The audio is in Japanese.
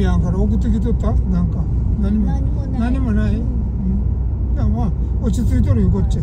リアンから送ってきとった？なんか。何も。何もない。何もない、うん。うん、まあ落ち着いとるよこっち。そう。